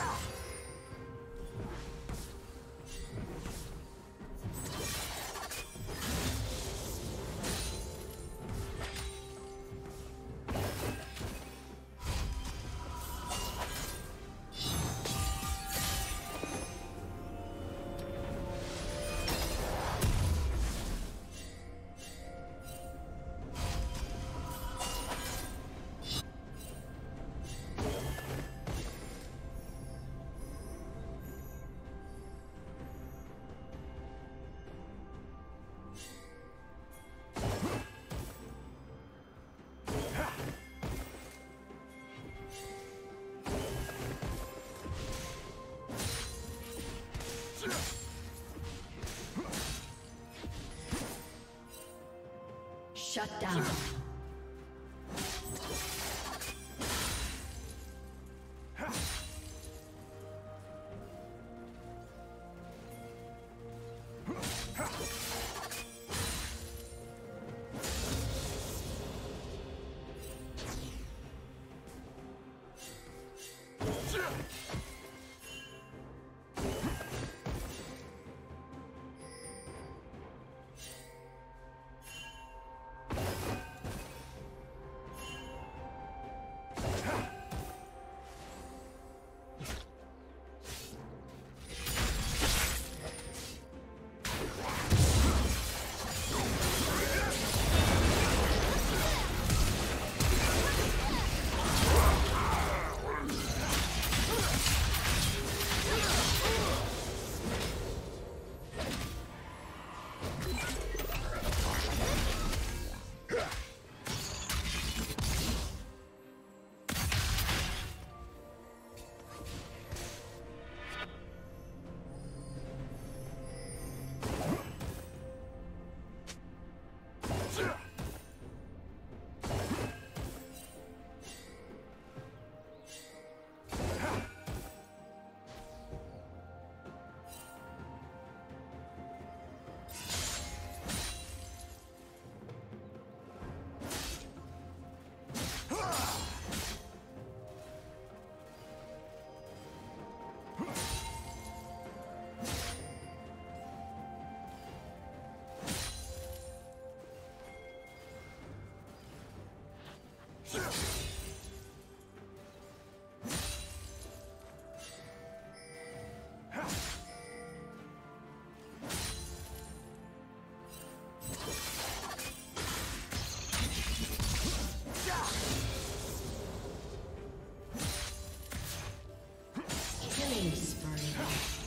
Shout! Shut down. Killing spree.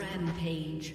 Rampage.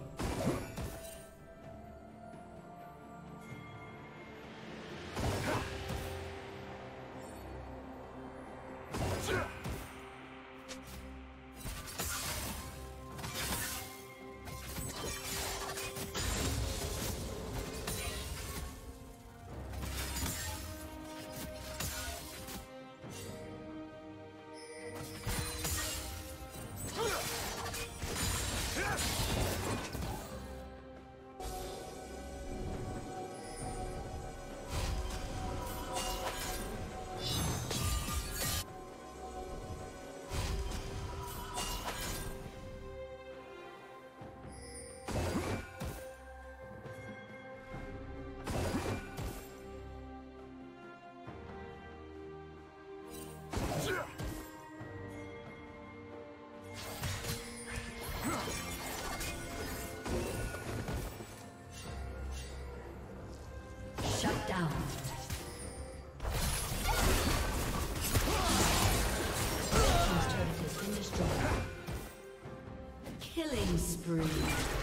Spree.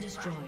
Destroyed.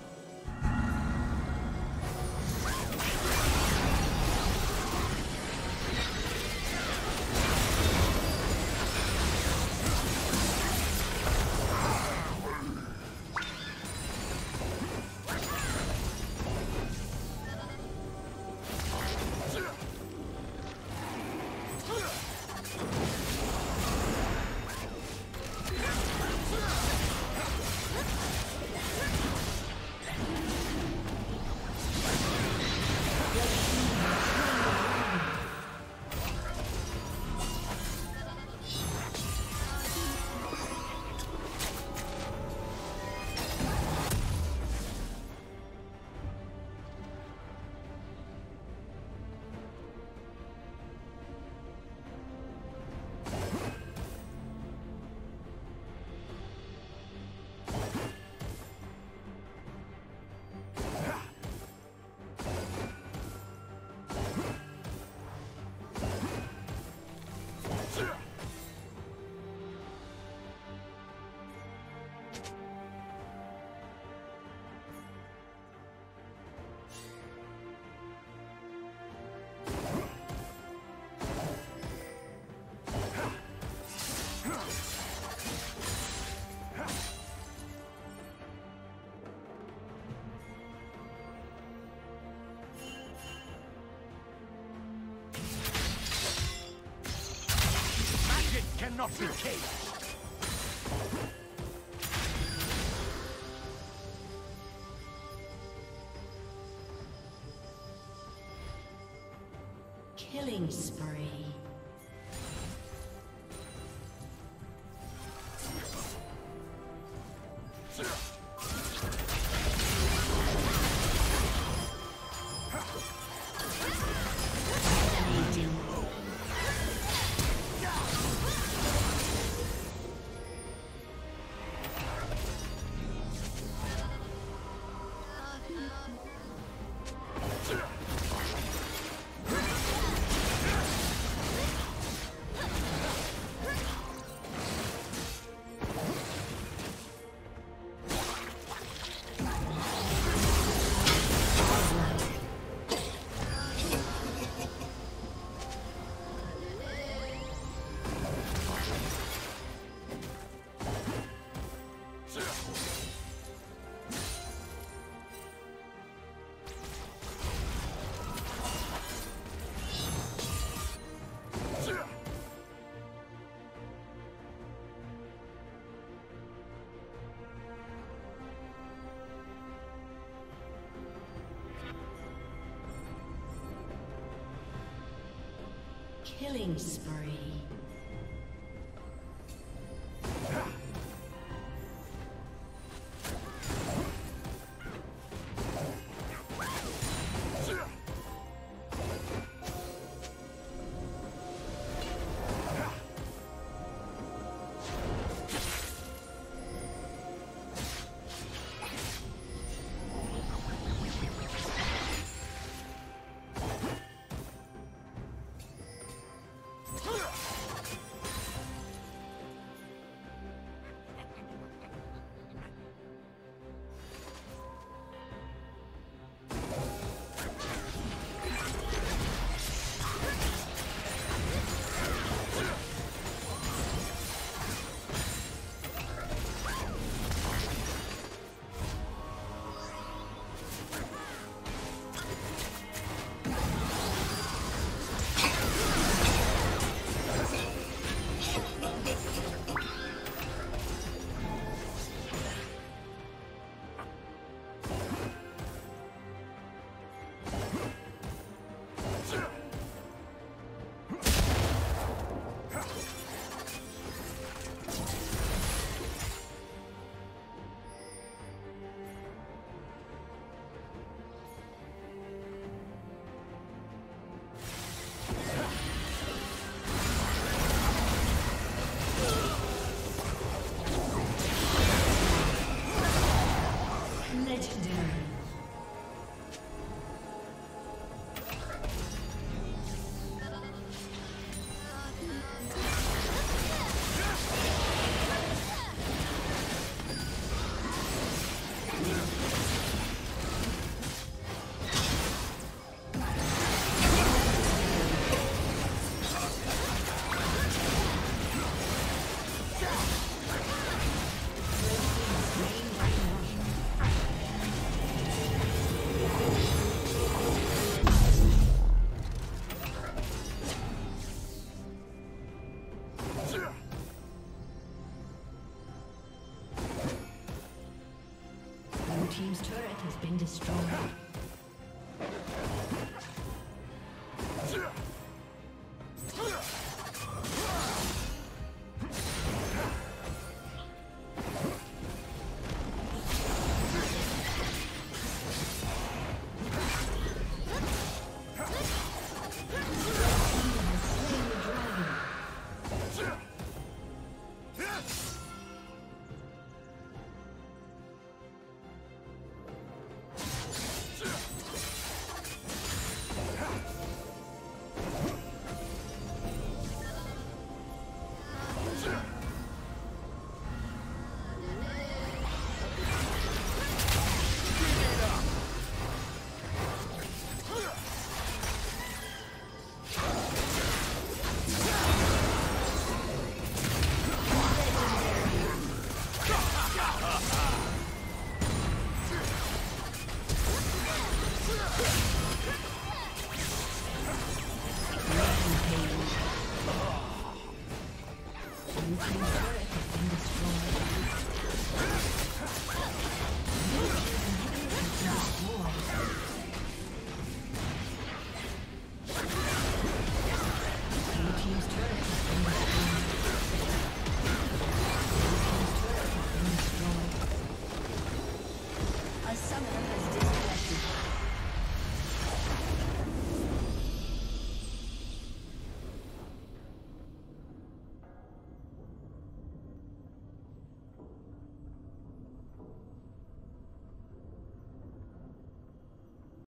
Cannot be caged. Killing spree. Killing spree.